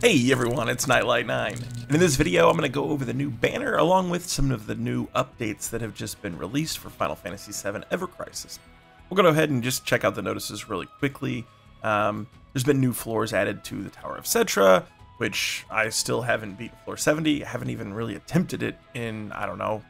Hey everyone, it's Nitelight9, and in this video I'm going to go over the new banner along with some of the new updates that have just been released for Final Fantasy VII Ever Crisis. We'll go ahead and just check out the notices really quickly. Um, there's been new floors added to the Tower of Cetra, which I still haven't beaten floor 70. I haven't even really attempted it in, I don't know,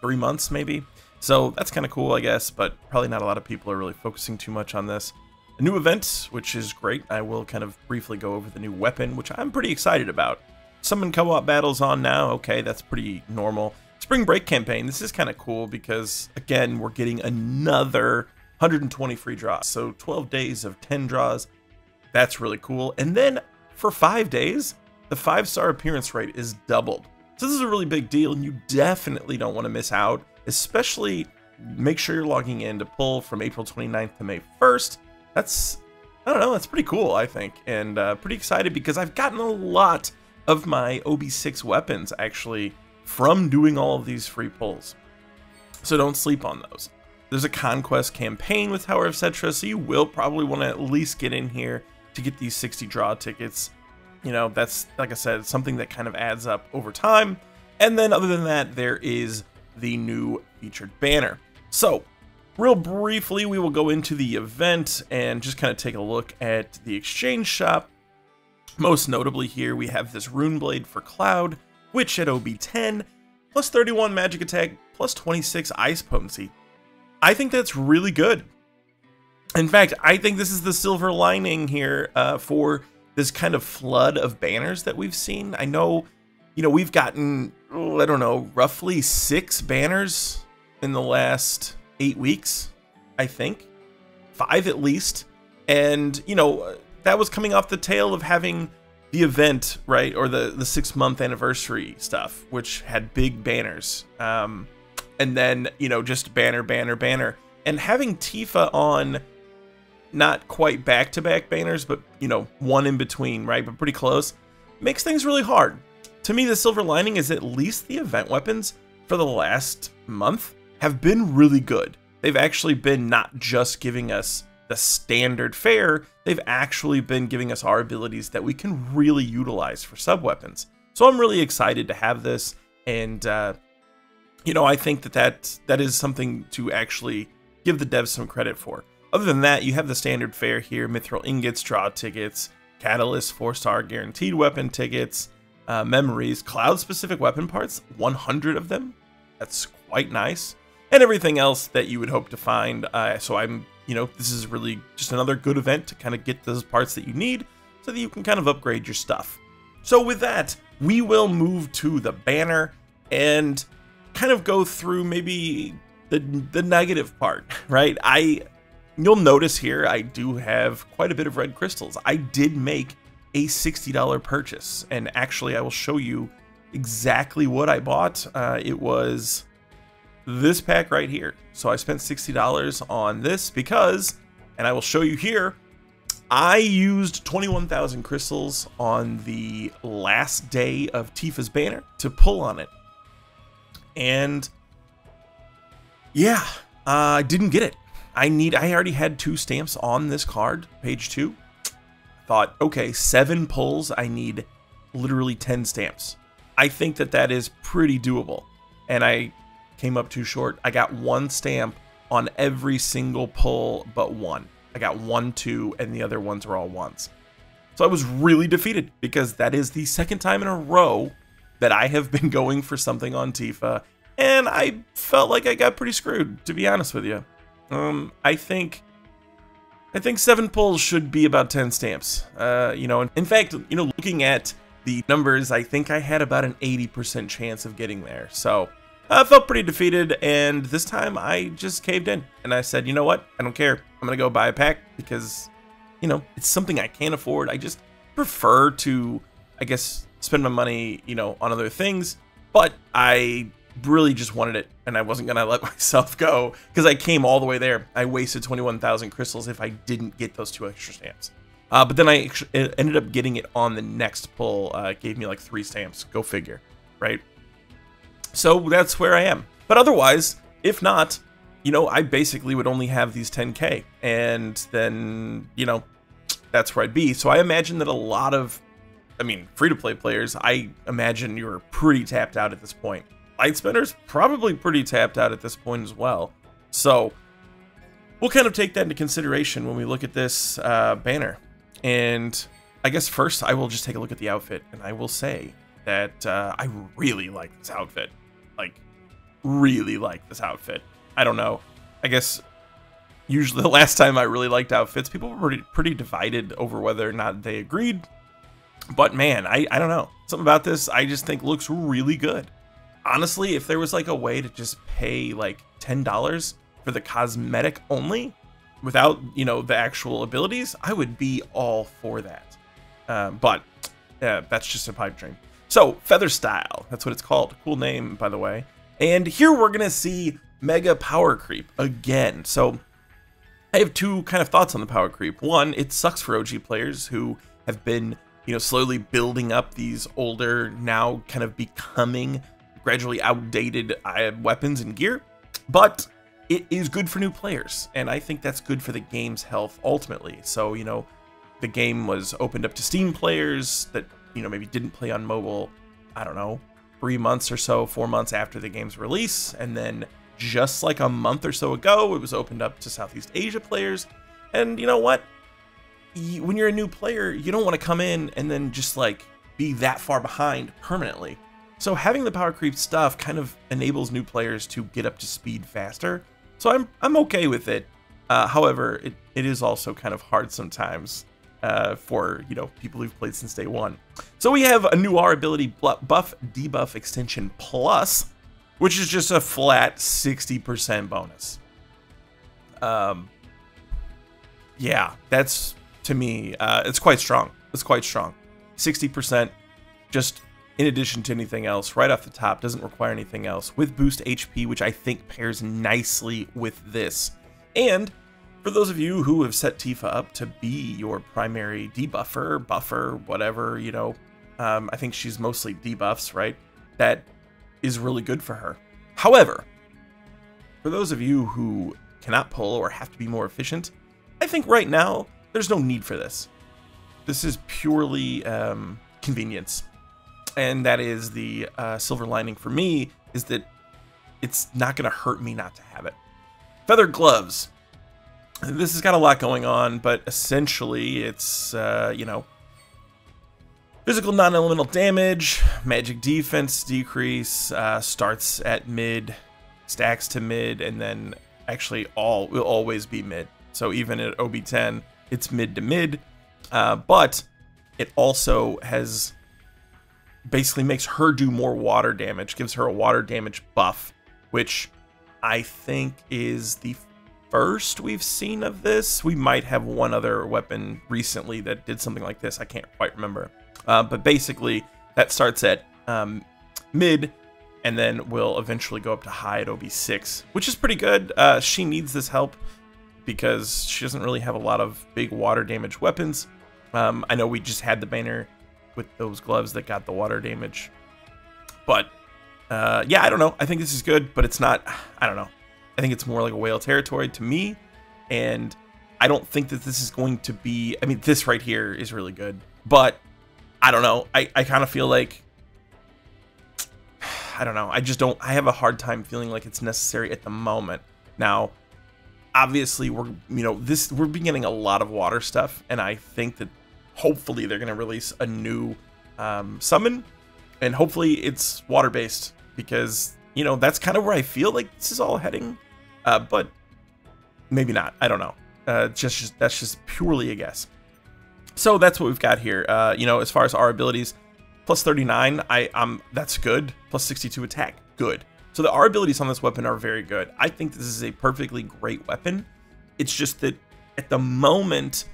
three months maybe. So that's kind of cool, I guess, but probably not a lot of people are really focusing too much on this a new event, which is great. I will kind of briefly go over the new weapon, which I'm pretty excited about. Summon co-op battles on now. Okay, that's pretty normal. Spring Break campaign. This is kind of cool because, again, we're getting another 120 free draws. So 12 days of 10 draws. That's really cool. And then for five days, the five-star appearance rate is doubled. So this is a really big deal, and you definitely don't want to miss out, especially make sure you're logging in to pull from April 29th to May 1st that's I don't know, that's pretty cool, I think, and uh, pretty excited because I've gotten a lot of my OB6 weapons actually from doing all of these free pulls. So don't sleep on those. There's a conquest campaign with Tower of Cetra, so you will probably want to at least get in here to get these 60 draw tickets. You know, that's, like I said, something that kind of adds up over time. And then other than that, there is the new featured banner. So Real briefly, we will go into the event and just kind of take a look at the exchange shop. Most notably here, we have this Rune Blade for Cloud, which at OB10, plus 31 magic attack, plus 26 ice potency. I think that's really good. In fact, I think this is the silver lining here uh, for this kind of flood of banners that we've seen. I know, you know, we've gotten, I don't know, roughly six banners in the last eight weeks, I think, five at least. And, you know, that was coming off the tail of having the event, right, or the, the six month anniversary stuff, which had big banners. Um, and then, you know, just banner, banner, banner. And having Tifa on not quite back to back banners, but, you know, one in between, right, but pretty close, makes things really hard. To me, the silver lining is at least the event weapons for the last month have been really good. They've actually been not just giving us the standard fare, they've actually been giving us R abilities that we can really utilize for sub weapons. So I'm really excited to have this, and uh, you know I think that, that that is something to actually give the devs some credit for. Other than that, you have the standard fare here: mithril ingots, draw tickets, catalyst, four-star guaranteed weapon tickets, uh, memories, cloud-specific weapon parts, 100 of them. That's quite nice and everything else that you would hope to find. Uh, so I'm, you know, this is really just another good event to kind of get those parts that you need so that you can kind of upgrade your stuff. So with that, we will move to the banner and kind of go through maybe the the negative part, right? I you'll notice here I do have quite a bit of red crystals. I did make a $60 purchase and actually I will show you exactly what I bought. Uh, it was this pack right here. So I spent $60 on this because, and I will show you here, I used 21,000 crystals on the last day of Tifa's banner to pull on it. And yeah, uh, I uh, didn't get it. I need, I already had two stamps on this card, page two. Thought, okay, seven pulls, I need literally 10 stamps. I think that that is pretty doable. And I came up too short. I got one stamp on every single pull but one. I got one, two, and the other ones were all ones. So I was really defeated because that is the second time in a row that I have been going for something on Tifa, and I felt like I got pretty screwed, to be honest with you. Um, I think, I think seven pulls should be about 10 stamps. Uh, you know, in fact, you know, looking at the numbers, I think I had about an 80% chance of getting there. So I felt pretty defeated, and this time I just caved in. And I said, you know what? I don't care. I'm going to go buy a pack because, you know, it's something I can't afford. I just prefer to, I guess, spend my money, you know, on other things. But I really just wanted it, and I wasn't going to let myself go because I came all the way there. I wasted 21,000 crystals if I didn't get those two extra stamps. Uh, but then I ended up getting it on the next pull. Uh, gave me like three stamps. Go figure, right? So that's where I am. But otherwise, if not, you know, I basically would only have these 10k. And then, you know, that's where I'd be. So I imagine that a lot of, I mean, free to play players, I imagine you're pretty tapped out at this point. Lightspinner's probably pretty tapped out at this point as well. So we'll kind of take that into consideration when we look at this uh, banner. And I guess first I will just take a look at the outfit, and I will say that uh, I really like this outfit. Like, really like this outfit. I don't know. I guess usually the last time I really liked outfits, people were pretty, pretty divided over whether or not they agreed. But man, I, I don't know. Something about this I just think looks really good. Honestly, if there was like a way to just pay like $10 for the cosmetic only without, you know, the actual abilities, I would be all for that. Uh, but uh, that's just a pipe dream. So, Feather Style, that's what it's called. Cool name, by the way. And here we're going to see Mega Power Creep again. So, I have two kind of thoughts on the power creep. One, it sucks for OG players who have been, you know, slowly building up these older, now kind of becoming gradually outdated uh, weapons and gear. But it is good for new players, and I think that's good for the game's health ultimately. So, you know, the game was opened up to Steam players that, you know, maybe didn't play on mobile, I don't know, three months or so, four months after the game's release, and then just like a month or so ago, it was opened up to Southeast Asia players. And you know what? When you're a new player, you don't want to come in and then just like be that far behind permanently. So having the power creep stuff kind of enables new players to get up to speed faster. So I'm I'm okay with it. Uh, however, it, it is also kind of hard sometimes uh, for you know people who've played since day one. So we have a new R ability buff debuff extension plus which is just a flat 60% bonus. Um, yeah, that's to me, uh, it's quite strong. It's quite strong. 60% just in addition to anything else, right off the top, doesn't require anything else, with boost HP, which I think pairs nicely with this. And for those of you who have set Tifa up to be your primary debuffer, buffer, whatever, you know, um, I think she's mostly debuffs, right? That is really good for her. However, for those of you who cannot pull or have to be more efficient, I think right now there's no need for this. This is purely um, convenience. And that is the uh, silver lining for me is that it's not going to hurt me not to have it. Feather gloves. This has got a lot going on, but essentially it's, uh, you know, Physical non-elemental damage, magic defense decrease, uh, starts at mid, stacks to mid, and then actually all will always be mid. So even at OB10, it's mid to mid, uh, but it also has basically makes her do more water damage, gives her a water damage buff, which I think is the first we've seen of this. We might have one other weapon recently that did something like this. I can't quite remember. Uh, but basically, that starts at um, mid and then will eventually go up to high at OB6, which is pretty good. Uh, she needs this help because she doesn't really have a lot of big water damage weapons. Um, I know we just had the banner with those gloves that got the water damage. But uh, yeah, I don't know. I think this is good, but it's not, I don't know. I think it's more like a whale territory to me. And I don't think that this is going to be, I mean, this right here is really good, but I don't know. I, I kind of feel like I don't know. I just don't I have a hard time feeling like it's necessary at the moment. Now, obviously we're you know, this we're beginning a lot of water stuff and I think that hopefully they're going to release a new um, summon and hopefully it's water based because you know, that's kind of where I feel like this is all heading. Uh, but maybe not. I don't know. Uh, just, just that's just purely a guess. So that's what we've got here. Uh, you know, as far as R abilities, plus 39, I um that's good. Plus 62 attack, good. So the R abilities on this weapon are very good. I think this is a perfectly great weapon. It's just that at the moment,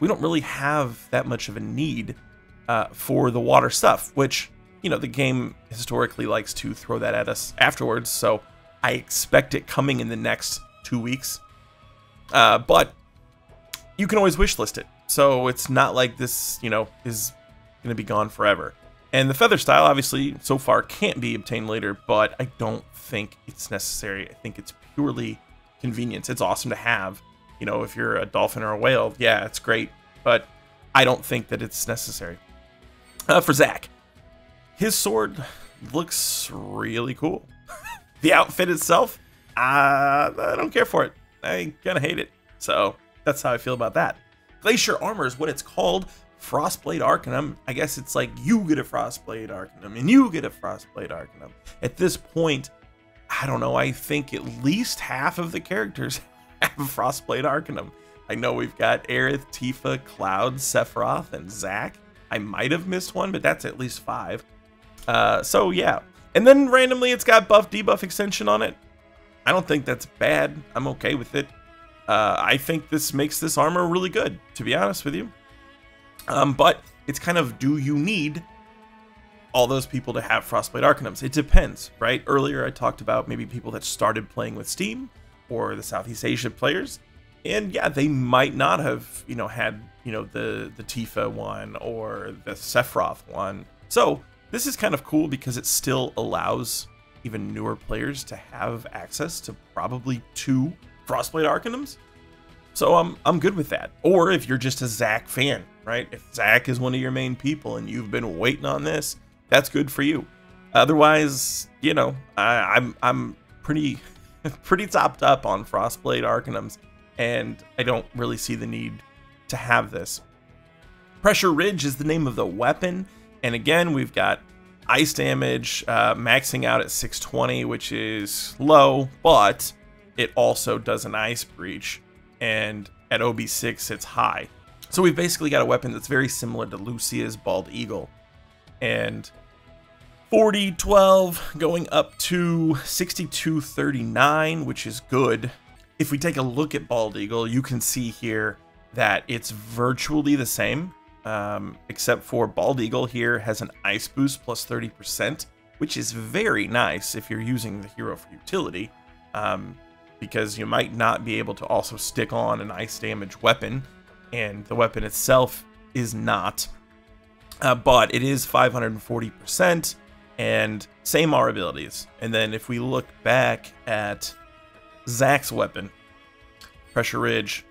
we don't really have that much of a need uh, for the water stuff, which, you know, the game historically likes to throw that at us afterwards. So I expect it coming in the next two weeks. Uh, but you can always wishlist it. So it's not like this, you know, is going to be gone forever. And the feather style, obviously, so far can't be obtained later, but I don't think it's necessary. I think it's purely convenience. It's awesome to have. You know, if you're a dolphin or a whale, yeah, it's great. But I don't think that it's necessary. Uh, for Zack, his sword looks really cool. the outfit itself, uh, I don't care for it. I kind of hate it. So that's how I feel about that. Glacier Armor is what it's called. Frostblade Arcanum. I guess it's like you get a Frostblade Arcanum and you get a Frostblade Arcanum. At this point, I don't know, I think at least half of the characters have Frostblade Arcanum. I know we've got Aerith, Tifa, Cloud, Sephiroth, and Zack. I might have missed one, but that's at least five. Uh, so yeah. And then randomly it's got buff debuff extension on it. I don't think that's bad. I'm okay with it. Uh, I think this makes this armor really good, to be honest with you. Um, but it's kind of, do you need all those people to have Frostblade Arcanums? It depends, right? Earlier I talked about maybe people that started playing with Steam or the Southeast Asia players. And yeah, they might not have, you know, had, you know, the, the Tifa one or the Sephiroth one. So this is kind of cool because it still allows even newer players to have access to probably two Frostblade Arcanums. So I'm I'm good with that. Or if you're just a Zack fan, right? If Zack is one of your main people and you've been waiting on this, that's good for you. Otherwise, you know, I, I'm I'm pretty pretty topped up on Frostblade Arcanums, and I don't really see the need to have this. Pressure Ridge is the name of the weapon, and again, we've got ice damage uh, maxing out at 620, which is low, but it also does an ice breach, and at OB6 it's high. So we've basically got a weapon that's very similar to Lucia's Bald Eagle. And 40, 12, going up to 62, 39, which is good. If we take a look at Bald Eagle, you can see here that it's virtually the same, um, except for Bald Eagle here has an ice boost plus 30%, which is very nice if you're using the hero for utility. Um, because you might not be able to also stick on an ice damage weapon, and the weapon itself is not. Uh, but it is 540%, and same R abilities. And then if we look back at Zack's weapon, Pressure Ridge,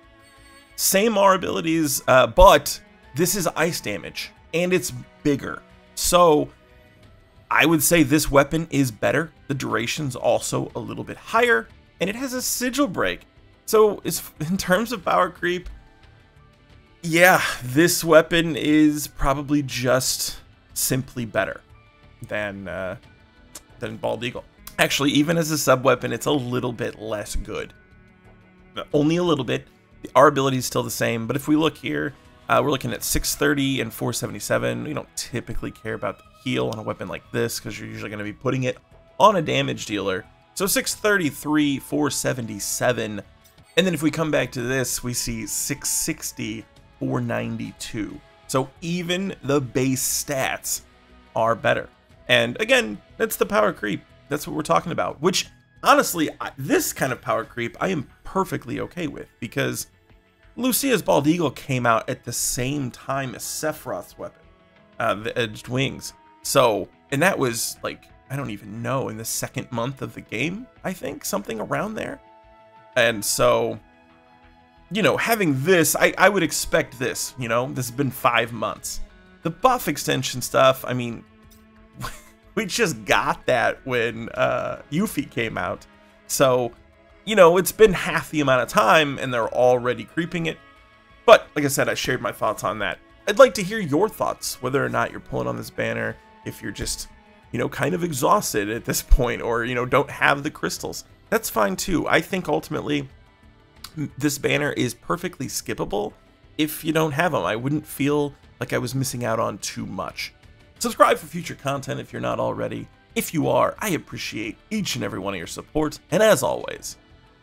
same R abilities, uh, but this is ice damage, and it's bigger. So I would say this weapon is better. The duration's also a little bit higher, and it has a sigil break. So, in terms of power creep, yeah, this weapon is probably just simply better than uh, than Bald Eagle. Actually, even as a sub weapon, it's a little bit less good. Only a little bit. R ability is still the same, but if we look here, uh, we're looking at 630 and 477. We don't typically care about the heal on a weapon like this because you're usually going to be putting it on a damage dealer. So 633, 477. And then if we come back to this, we see 660, 492. So even the base stats are better. And again, that's the power creep. That's what we're talking about. Which, honestly, this kind of power creep I am perfectly okay with because Lucia's Bald Eagle came out at the same time as Sephiroth's weapon, uh, the Edged Wings. So, and that was like I don't even know, in the second month of the game, I think, something around there. And so, you know, having this, I, I would expect this, you know, this has been five months. The buff extension stuff, I mean, we just got that when uh, Yuffie came out. So, you know, it's been half the amount of time and they're already creeping it. But, like I said, I shared my thoughts on that. I'd like to hear your thoughts, whether or not you're pulling on this banner, if you're just you know, kind of exhausted at this point or, you know, don't have the crystals. That's fine too. I think ultimately this banner is perfectly skippable if you don't have them. I wouldn't feel like I was missing out on too much. Subscribe for future content if you're not already. If you are, I appreciate each and every one of your support. And as always,